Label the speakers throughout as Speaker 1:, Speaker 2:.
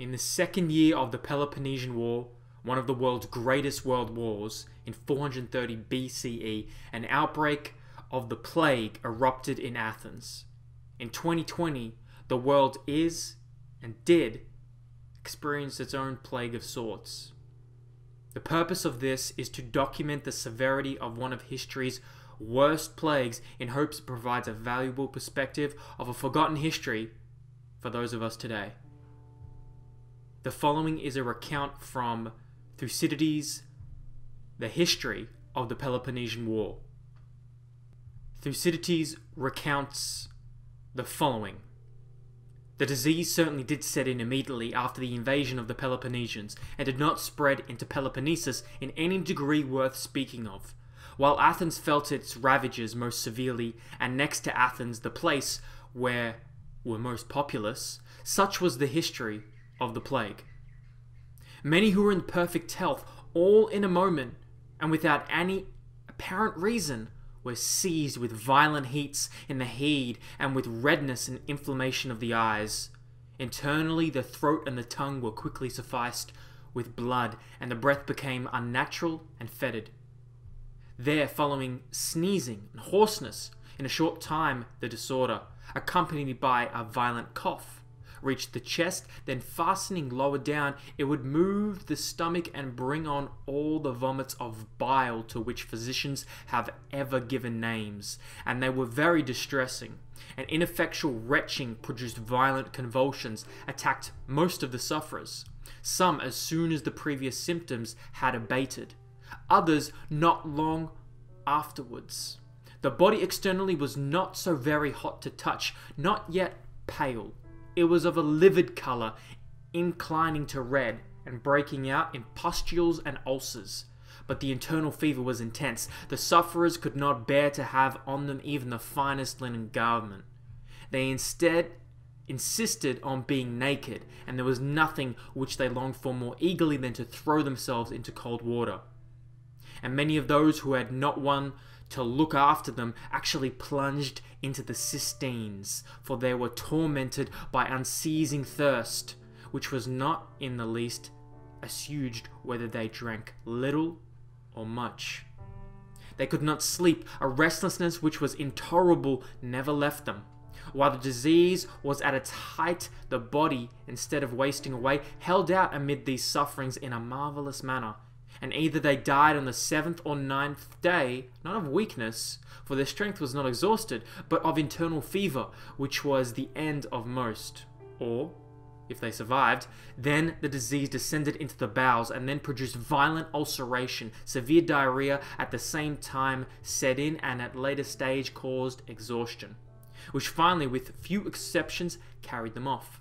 Speaker 1: in the second year of the Peloponnesian War, one of the world's greatest world wars, in 430 BCE, an outbreak of the plague erupted in Athens. In 2020, the world is and did experience its own plague of sorts. The purpose of this is to document the severity of one of history's worst plagues in hopes it provides a valuable perspective of a forgotten history for those of us today. The following is a recount from Thucydides' The History of the Peloponnesian War. Thucydides recounts the following. The disease certainly did set in immediately after the invasion of the Peloponnesians, and did not spread into Peloponnesus in any degree worth speaking of. While Athens felt its ravages most severely, and next to Athens the place where were most populous, such was the history of the plague. Many who were in perfect health, all in a moment, and without any apparent reason, were seized with violent heats in the head and with redness and inflammation of the eyes. Internally, the throat and the tongue were quickly sufficed with blood, and the breath became unnatural and fetid. There, following sneezing and hoarseness, in a short time the disorder, accompanied by a violent cough, reached the chest, then fastening lower down, it would move the stomach and bring on all the vomits of bile to which physicians have ever given names, and they were very distressing. An ineffectual retching produced violent convulsions, attacked most of the sufferers, some as soon as the previous symptoms had abated, others not long afterwards. The body externally was not so very hot to touch, not yet pale, it was of a livid colour, inclining to red, and breaking out in pustules and ulcers. But the internal fever was intense. The sufferers could not bear to have on them even the finest linen garment. They instead insisted on being naked, and there was nothing which they longed for more eagerly than to throw themselves into cold water. And many of those who had not one to look after them actually plunged into the cistines, for they were tormented by unceasing thirst, which was not in the least assuaged whether they drank little or much. They could not sleep, a restlessness which was intolerable never left them. While the disease was at its height, the body, instead of wasting away, held out amid these sufferings in a marvelous manner, and either they died on the seventh or ninth day, not of weakness, for their strength was not exhausted, but of internal fever, which was the end of most. Or, if they survived, then the disease descended into the bowels and then produced violent ulceration, severe diarrhea at the same time set in, and at later stage caused exhaustion, which finally, with few exceptions, carried them off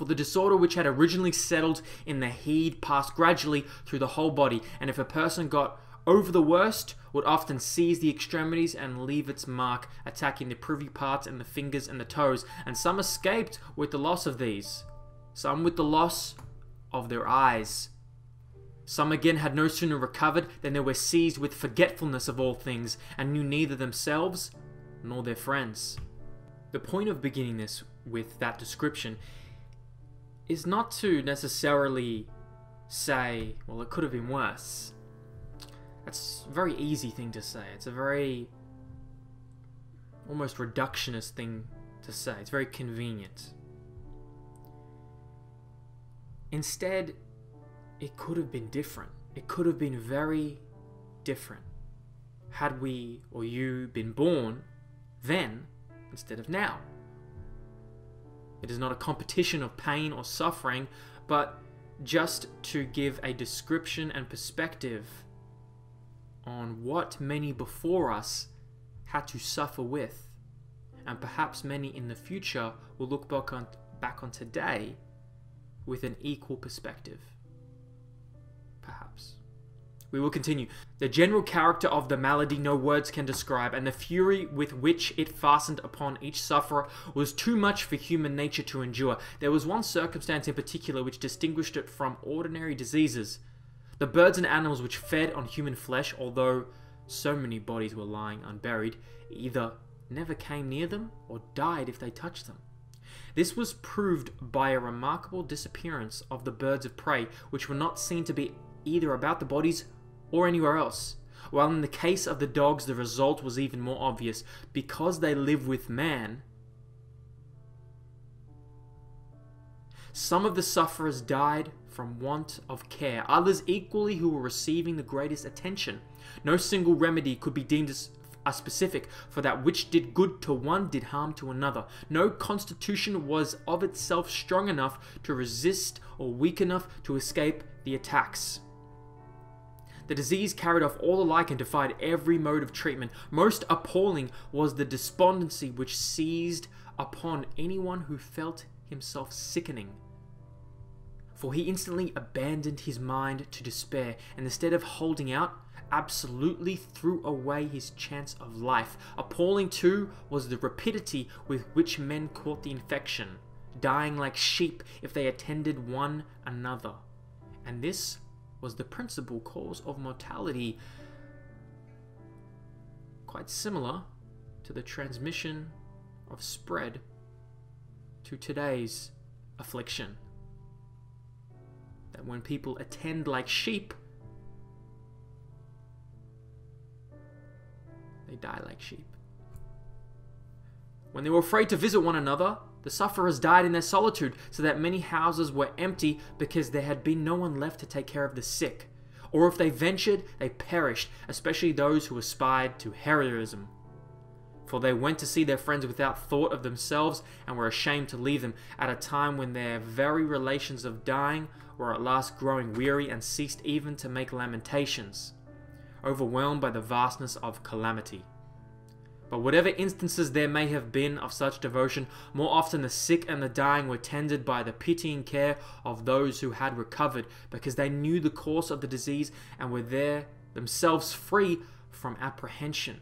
Speaker 1: for the disorder which had originally settled in the head passed gradually through the whole body, and if a person got over the worst, would often seize the extremities and leave its mark, attacking the privy parts and the fingers and the toes, and some escaped with the loss of these, some with the loss of their eyes. Some again had no sooner recovered than they were seized with forgetfulness of all things, and knew neither themselves nor their friends. The point of beginning this with that description is not to necessarily say, well, it could have been worse. That's a very easy thing to say. It's a very almost reductionist thing to say. It's very convenient. Instead, it could have been different. It could have been very different had we or you been born then instead of now. It is not a competition of pain or suffering, but just to give a description and perspective on what many before us had to suffer with. And perhaps many in the future will look back on, back on today with an equal perspective. Perhaps. We will continue. The general character of the malady no words can describe, and the fury with which it fastened upon each sufferer was too much for human nature to endure. There was one circumstance in particular which distinguished it from ordinary diseases. The birds and animals which fed on human flesh, although so many bodies were lying unburied, either never came near them or died if they touched them. This was proved by a remarkable disappearance of the birds of prey, which were not seen to be either about the bodies or anywhere else. While in the case of the dogs, the result was even more obvious. Because they live with man, some of the sufferers died from want of care, others equally who were receiving the greatest attention. No single remedy could be deemed as a specific, for that which did good to one did harm to another. No constitution was of itself strong enough to resist or weak enough to escape the attacks. The disease carried off all alike and defied every mode of treatment. Most appalling was the despondency which seized upon anyone who felt himself sickening. For he instantly abandoned his mind to despair, and instead of holding out, absolutely threw away his chance of life. Appalling too was the rapidity with which men caught the infection, dying like sheep if they attended one another. And this was the principal cause of mortality, quite similar to the transmission of spread to today's affliction. That when people attend like sheep, they die like sheep. When they were afraid to visit one another, the sufferers died in their solitude, so that many houses were empty because there had been no one left to take care of the sick. Or if they ventured, they perished, especially those who aspired to heroism. For they went to see their friends without thought of themselves and were ashamed to leave them at a time when their very relations of dying were at last growing weary and ceased even to make lamentations, overwhelmed by the vastness of calamity. But whatever instances there may have been of such devotion, more often the sick and the dying were tended by the pitying care of those who had recovered, because they knew the course of the disease and were there themselves free from apprehension.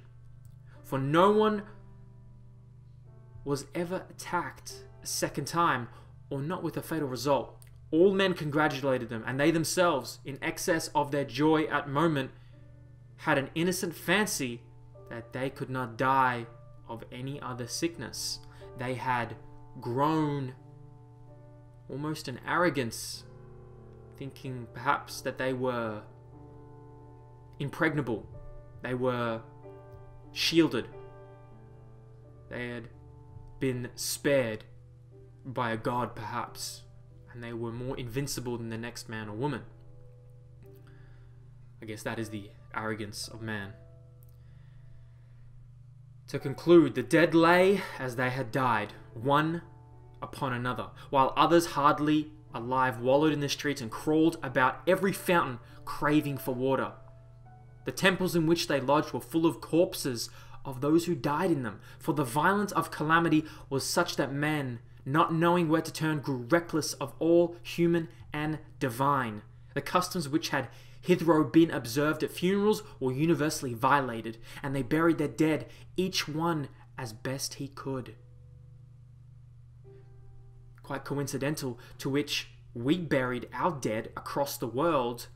Speaker 1: For no one was ever attacked a second time, or not with a fatal result. All men congratulated them, and they themselves, in excess of their joy at moment, had an innocent fancy that they could not die of any other sickness. They had grown almost an arrogance, thinking perhaps that they were impregnable, they were shielded, they had been spared by a god perhaps, and they were more invincible than the next man or woman. I guess that is the arrogance of man. To conclude, the dead lay as they had died, one upon another, while others, hardly alive, wallowed in the streets and crawled about every fountain, craving for water. The temples in which they lodged were full of corpses of those who died in them, for the violence of calamity was such that men, not knowing where to turn, grew reckless of all human and divine. The customs which had hitherto been observed at funerals or universally violated, and they buried their dead, each one as best he could. Quite coincidental to which we buried our dead across the world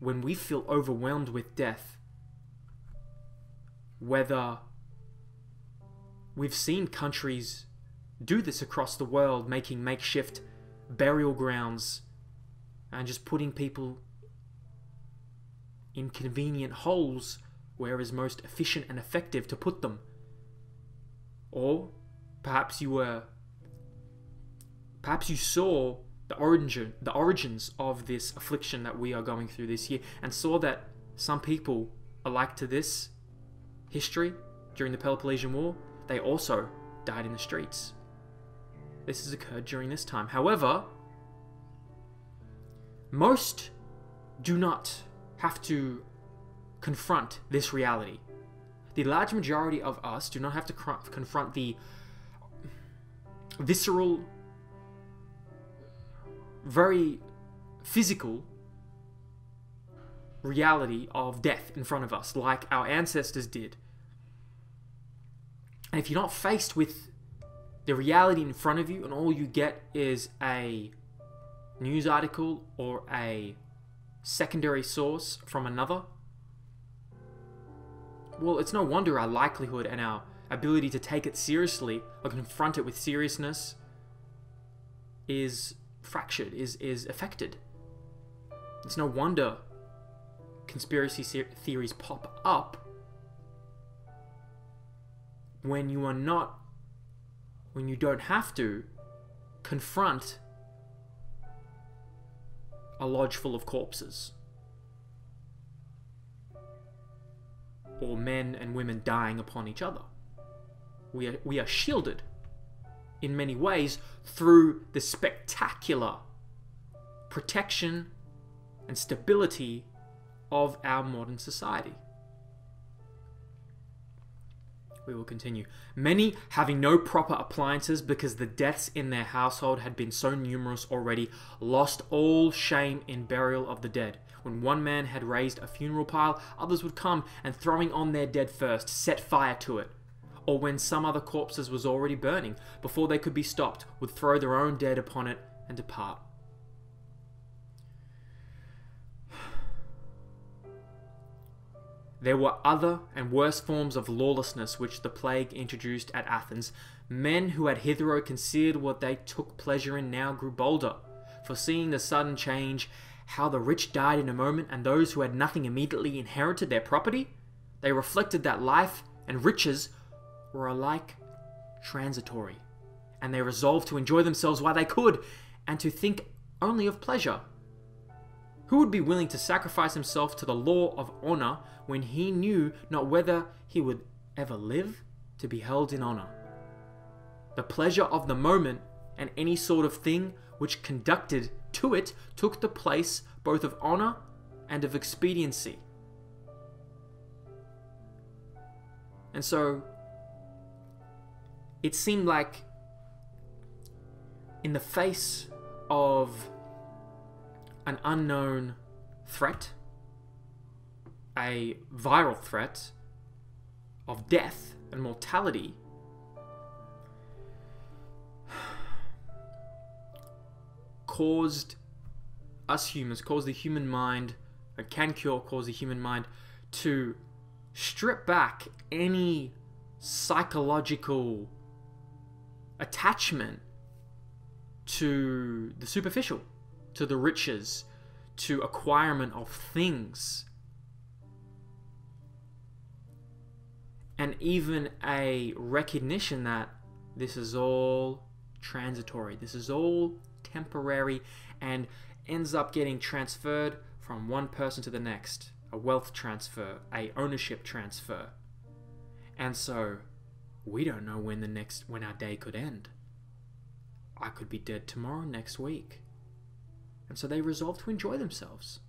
Speaker 1: when we feel overwhelmed with death. Whether we've seen countries do this across the world, making makeshift burial grounds and just putting people in convenient holes where is most efficient and effective to put them. Or perhaps you were perhaps you saw the origin the origins of this affliction that we are going through this year and saw that some people alike to this history during the Peloponnesian War, they also died in the streets. This has occurred during this time. However, most do not have to confront this reality. The large majority of us do not have to confront the visceral, very physical reality of death in front of us, like our ancestors did. And if you're not faced with the reality in front of you and all you get is a news article or a secondary source from another, well, it's no wonder our likelihood and our ability to take it seriously or confront it with seriousness is fractured, is, is affected. It's no wonder conspiracy theories pop up when you are not, when you don't have to confront a lodge full of corpses. Or men and women dying upon each other. We are, we are shielded in many ways through the spectacular protection and stability of our modern society. We will continue. Many having no proper appliances because the deaths in their household had been so numerous already, lost all shame in burial of the dead. When one man had raised a funeral pile, others would come and throwing on their dead first, set fire to it. Or when some other corpses was already burning, before they could be stopped, would throw their own dead upon it and depart. There were other and worse forms of lawlessness which the plague introduced at Athens. Men who had hitherto concealed what they took pleasure in now grew bolder, foreseeing the sudden change, how the rich died in a moment, and those who had nothing immediately inherited their property. They reflected that life and riches were alike transitory, and they resolved to enjoy themselves while they could, and to think only of pleasure. Who would be willing to sacrifice himself to the law of honor when he knew not whether he would ever live to be held in honor? The pleasure of the moment and any sort of thing which conducted to it took the place both of honor and of expediency. And so it seemed like in the face of an unknown threat, a viral threat of death and mortality, caused us humans, caused the human mind, can cure, cause the human mind to strip back any psychological attachment to the superficial to the riches, to acquirement of things. And even a recognition that this is all transitory, this is all temporary, and ends up getting transferred from one person to the next a wealth transfer, a ownership transfer. And so we don't know when the next when our day could end. I could be dead tomorrow, next week. And so they resolve to enjoy themselves.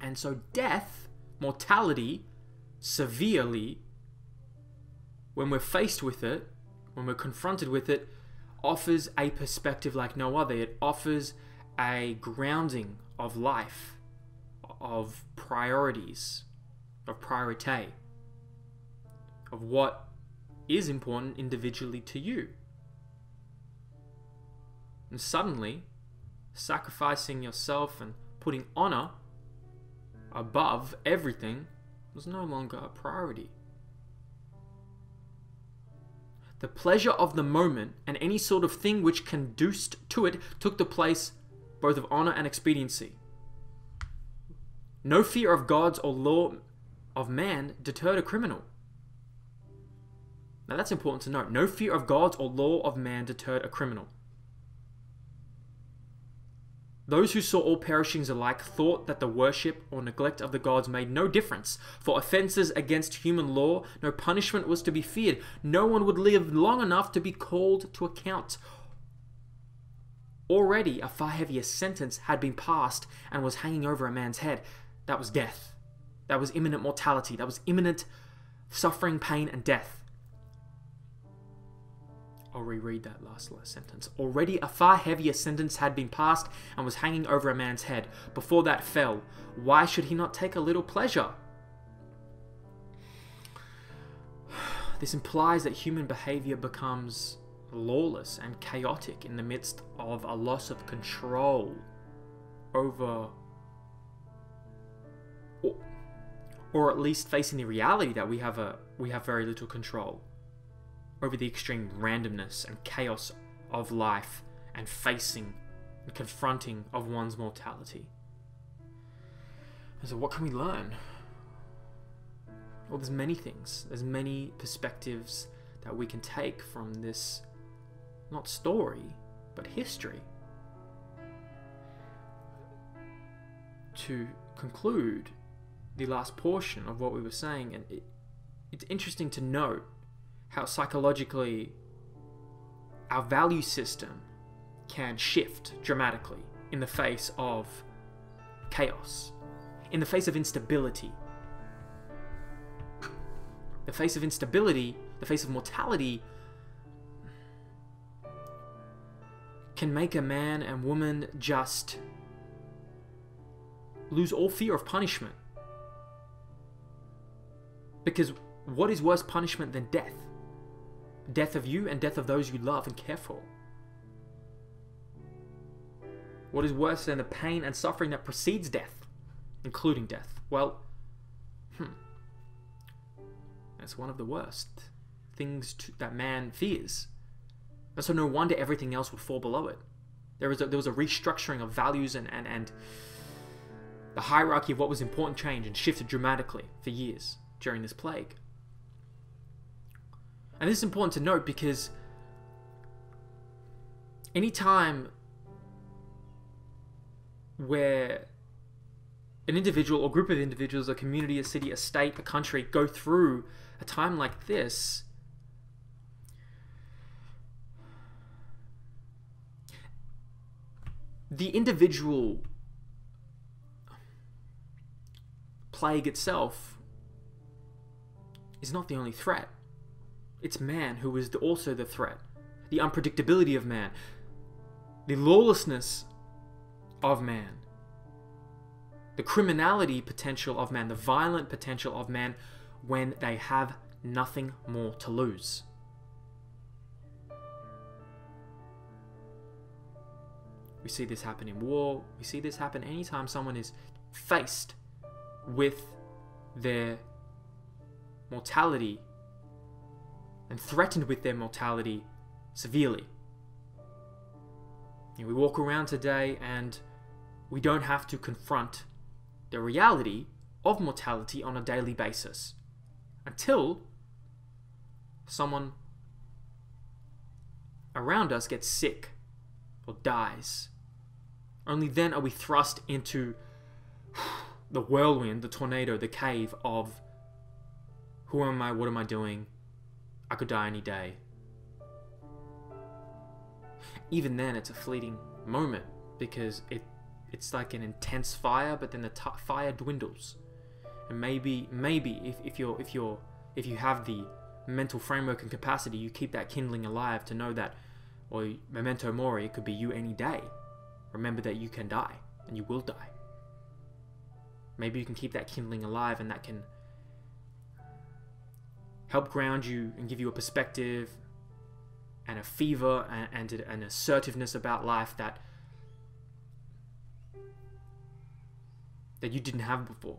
Speaker 1: And so death, mortality, severely, when we're faced with it, when we're confronted with it, offers a perspective like no other. It offers a grounding of life, of priorities, of priority, of what is important individually to you. And suddenly, sacrificing yourself and putting honor above everything was no longer a priority. The pleasure of the moment and any sort of thing which conduced to it took the place both of honor and expediency. No fear of gods or law of man deterred a criminal. Now that's important to note. No fear of gods or law of man deterred a criminal. Those who saw all perishings alike thought that the worship or neglect of the gods made no difference. For offences against human law, no punishment was to be feared. No one would live long enough to be called to account. Already a far heavier sentence had been passed and was hanging over a man's head. That was death. That was imminent mortality. That was imminent suffering, pain, and death. I'll reread that last, sentence. Already a far heavier sentence had been passed and was hanging over a man's head. Before that fell, why should he not take a little pleasure? This implies that human behavior becomes lawless and chaotic in the midst of a loss of control over, or, or at least facing the reality that we have a we have very little control over the extreme randomness and chaos of life and facing and confronting of one's mortality. And so, what can we learn? Well, there's many things, there's many perspectives that we can take from this, not story, but history. To conclude the last portion of what we were saying, and it, it's interesting to note how psychologically our value system can shift dramatically in the face of chaos, in the face of instability. The face of instability, the face of mortality, can make a man and woman just lose all fear of punishment. Because what is worse punishment than death? Death of you and death of those you love and care for. What is worse than the pain and suffering that precedes death, including death? Well, hmm. That's one of the worst things to, that man fears. And so no wonder everything else would fall below it. There was a, there was a restructuring of values and, and, and the hierarchy of what was important changed and shifted dramatically for years during this plague. And this is important to note because anytime where an individual or group of individuals, a community, a city, a state, a country go through a time like this, the individual plague itself is not the only threat. It's man who is also the threat. The unpredictability of man. The lawlessness of man. The criminality potential of man. The violent potential of man when they have nothing more to lose. We see this happen in war. We see this happen anytime someone is faced with their mortality and threatened with their mortality severely. You know, we walk around today and we don't have to confront the reality of mortality on a daily basis until someone around us gets sick or dies. Only then are we thrust into the whirlwind, the tornado, the cave of who am I, what am I doing, I could die any day. Even then, it's a fleeting moment because it it's like an intense fire, but then the fire dwindles. And maybe maybe if, if you're if you're if you have the mental framework and capacity, you keep that kindling alive to know that, or memento mori, it could be you any day. Remember that you can die and you will die. Maybe you can keep that kindling alive and that can help ground you and give you a perspective and a fever and, and an assertiveness about life that that you didn't have before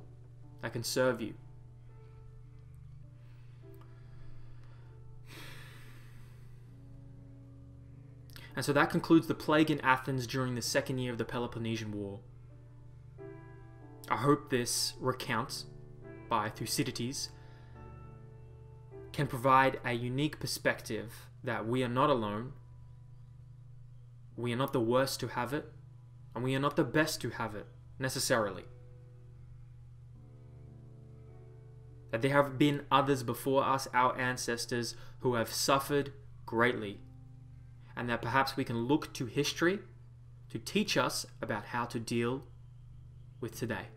Speaker 1: that can serve you And so that concludes the plague in Athens during the second year of the Peloponnesian War. I hope this recount by Thucydides can provide a unique perspective that we are not alone, we are not the worst to have it, and we are not the best to have it necessarily. That there have been others before us, our ancestors, who have suffered greatly, and that perhaps we can look to history to teach us about how to deal with today.